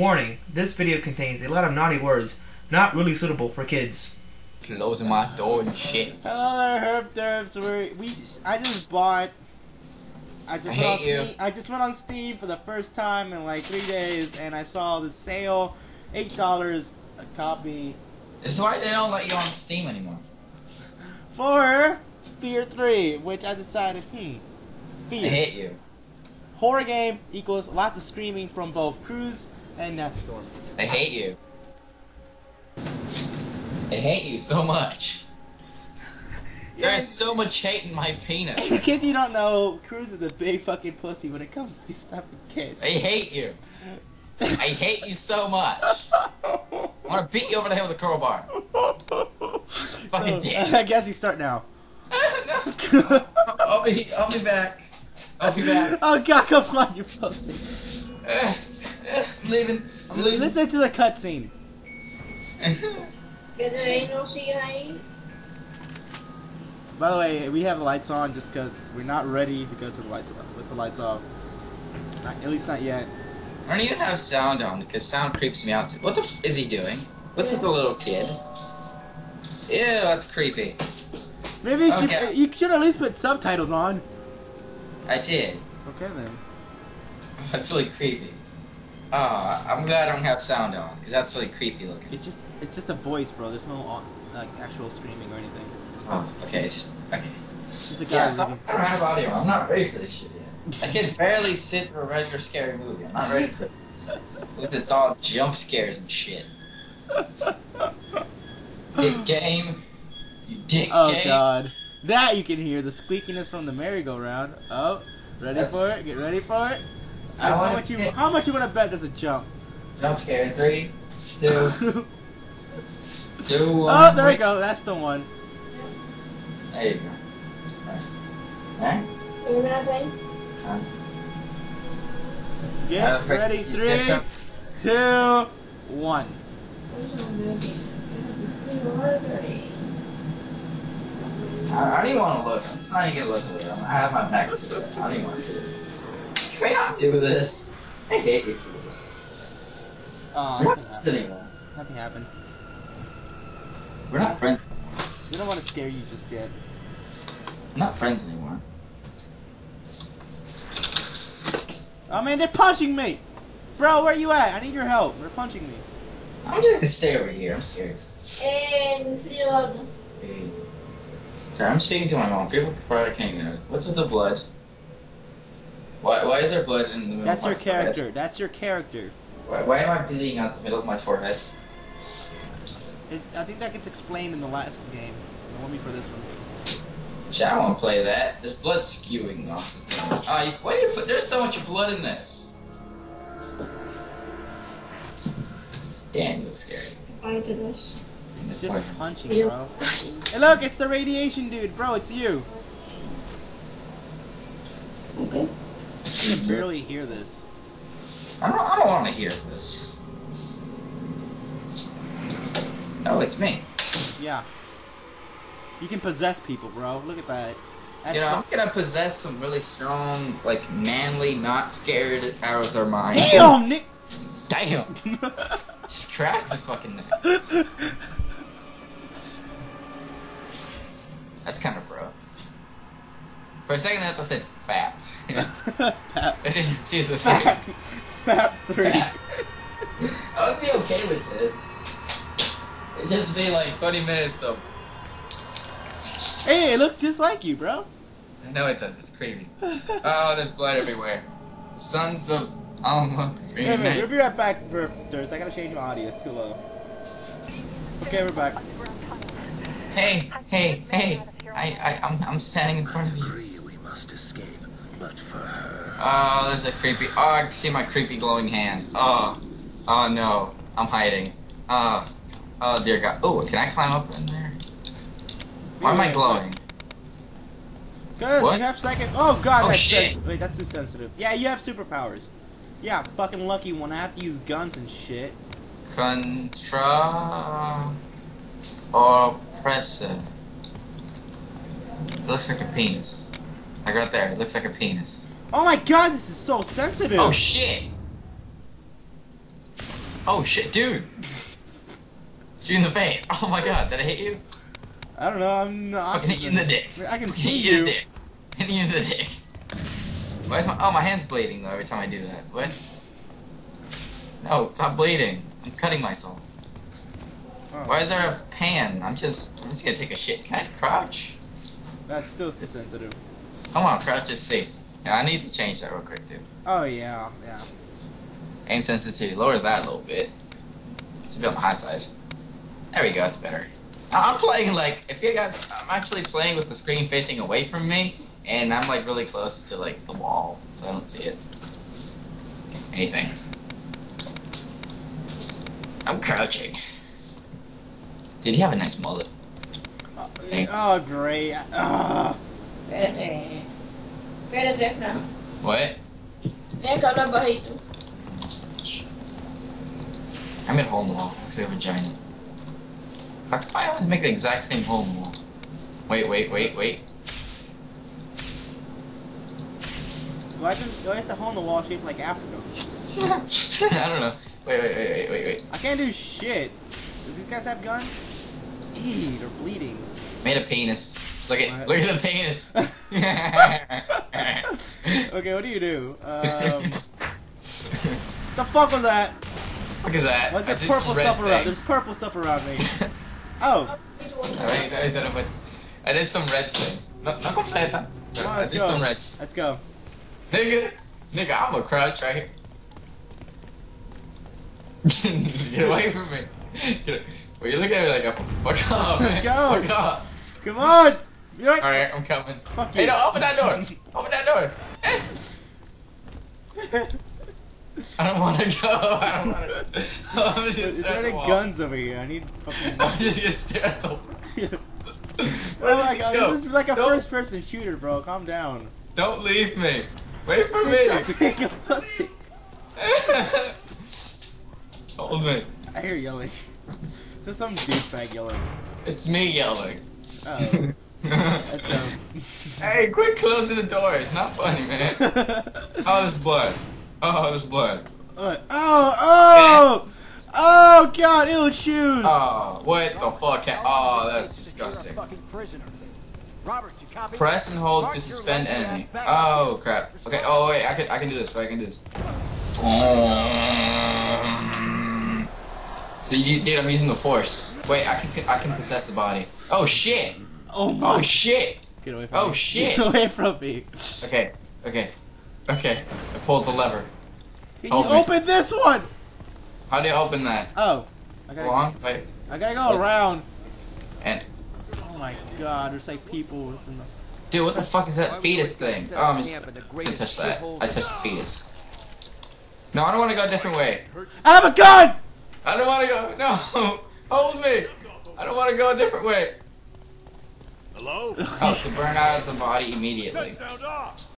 Warning, this video contains a lot of naughty words, not really suitable for kids. Closing my door and shit. Hello there, Herp Derps. We're, we I just bought. I just I went on you. Steam. I just went on Steam for the first time in like three days, and I saw the sale, eight dollars a copy This is why they don't let you on Steam anymore. for Fear Three, which I decided, hmm, I hate you. horror game equals lots of screaming from both Cruz and Nestor. I hate you. I hate you so much. There's so much hate in my penis. In case you don't know, Cruz is a big fucking pussy when it comes to these type of kids. I hate you. I hate you so much. I want to beat you over the head with a crowbar. Fucking So, dick. I guess we start now. no. I'll be, I'll be back. I'll be back. oh god, come on, you pussy. I'm leaving. I'm leaving. Listen to the cutscene. Cái này nó xì hay By the way, we have the lights on just because we're not ready to go to the lights with the lights off. Not, at least not yet. I don't even have sound on because sound creeps me out. What the f- is he doing? What's with the little kid? Ew, that's creepy. Maybe you should, you should at least put subtitles on. I did. Okay then. That's really creepy. Oh, I'm glad I don't have sound on because that's really creepy looking. It's just it's just a voice, bro. There's no uh, like actual screaming or anything. Oh, okay, it's just okay. Just a guy. Yeah, so I don't have audio. I'm not ready for this shit yet. I can barely sit through a regular scary movie. I'm not ready for this. Because it's all jump scares and shit. Dick game. You dick oh game. Oh god. That you can hear the squeakiness from the merry-go-round. Oh, ready That's- for it? Get ready for it. I how much you how much you want to bet there's a jump? Jump scare. Three, two, oh, two, one. there you go. That's the one. There you go. Alright. Đưa ra đây Alright. Get Uh, for- ready. just Three, get up. two, one. Ôi trời, đưa gì Đưa rồi I, I don't even want to look. I'm just not even gonna look at it. I have my back to it. I don't even want to see it. Can we not do this? I hate you for this. Oh, We're nothing not friends happened. anymore. Nothing happened. We're not friends. We don't want to scare you just yet. We're not friends anymore. Oh man, they're punching me! Bro, where are you at? I need your help. They're punching me. I'm just gonna stay over here. I'm scared. Em Field Hey. Sorry, I'm speaking to my mom. People probably can't know. What's with the blood? Why, why is there blood in the middle That's of my forehead? That's your character. forehead? That's your character. Why, why am I bleeding out the middle of my forehead? It, I think that gets explained in the last game. The one before this one. Shit, I don't want to play that. There's blood skewing off the thing. Oh, you, why do you put? There's so much blood in this. Damn, you look scary. I did this It's just punching, Yeah. bro. Hey, look, it's the radiation dude, bro. It's you. Ok You can barely hear this. I don't, I don't want to hear this. Oh, it's me. Yeah. You can possess people, bro. Look at that. That's you know, I'm gonna possess some really strong, like manly, not scared arrows are mine. Damn, Nick. Damn! Just crack this fucking neck. That's kind of bro. For a second, I thought I said fat. I didn't see the Fat, three. Fat. I would be okay with this. It'd just be like 20 minutes of. Hey, it looks just like you, bro. I know it does. It's creepy. Oh, there's blood everywhere. Sons of Alma. Wait, wait, we'll be right back for Thirst. I gotta change my audio. It's too low. Okay, we're back. Hey, hey, hey! I, I, I'm, I'm standing in front of you. Agree we must escape, but for her. Oh, there's a creepy. Oh, I can see my creepy glowing hand. Oh, oh no, I'm hiding. Oh, oh dear God. Oh, can I climb up in there? Why am I glowing? Cause What? you have second. Oh god, Oh, that's shit. sens- Wait, that's too sensitive. Yeah, you have superpowers. Yeah, fucking lucky one. I have to use guns and shit. Contra oppressive. It looks like a penis. I got there. It looks like a penis. Oh my god, this is so sensitive. Oh shit! Oh shit, dude! Shoot in the face. Oh my god, did I hit you? I don't know. I'm not. Fucking hit you in the dick. I can see hit you in the dick. Hit you in the dick. Why is my oh my hand's bleeding though every time I do that? What? No, stop bleeding. I'm cutting myself. Oh, Why is there a pan? I'm just I'm just gonna take a shit. Can I crouch? That's still too sensitive. Come on, crouch is safe. Yeah, I need to change that real quick too. Oh yeah, yeah. Aim sensitivity, lower that a little bit. It's a bit on the high side. There we go, it's better. I'm playing like, if you guys, I'm actually playing with the screen facing away from me, and I'm like really close to like the wall, so I don't see it. Anything. I'm crouching. Did he have a nice mullet? Oh great. Ah. Espérate. Espérate, Fran. What? Tienes que hablar bajito. I made a hole in the wall. Looks like a vagina. How come I always make the exact same hole in the wall? Wait, wait, wait, wait. Why does why is the hole in the wall shaped like Africa? I don't know. Wait, wait, wait, wait, wait, wait. I can't do shit. Do these guys have guns? Eee, they're bleeding. Made a penis. Look at look at the penis. okay, what do you do? Um, the fuck was that? Look at that. What's there purple stuff around? thing. There's purple stuff around me. Oh, I did some red thing. No, no completa. on, I let's did go. some red. Let's go. Nigga, nigga, I'm a crouch right here. Get away from me. Get, well, you look at me like a fuck off, man. Let's go. Fuck off. Come on! You know what? Alright, I'm coming. Fuck Hey, you. no, open that door. Open that door. I don't want to go. I don't want to. I'm just there any guns over here? I need fucking. I'm just gonna stare at the oh my god, Go. this is like a Don't- first person shooter, bro. Calm down. Don't leave me. Wait for me. Hold me. I hear yelling. There's some douchebag yelling. It's me yelling. Oh. Hey, quit closing the door. It's not funny, man. Oh, there's blood. Oh, there's blood. Oh, oh! Oh god, ew, shoes! Oh, what the fuck? Oh, that's disgusting. Robert, you copy? Press and hold to suspend enemy. Oh crap. Okay. Oh wait, I can I can do this. So I can do this. So you, dude, I'm using the force. Wait, I can I can possess the body. Oh shit. Oh my Oh shit. Get away from Oh me. shit. Get away from me. Okay. Okay. Okay. I pulled the lever. Can Hold you me. open this one? How do you open that? Oh. I gotta, Long. Wait. I gotta go around. And Oh my god, there's like people in the. dude, what the fuck is that fetus thing? Oh, I'm just gonna touch that. I touched the fetus. No, I don't want to go a different way. I have a gun! I don't want to go. No, hold me. I don't want to go a different way. Hello? Oh, to burn out the body immediately. sound off.